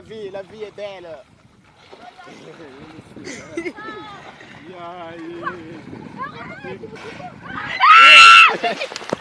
La vie, la vie est belle. Yeah, yeah.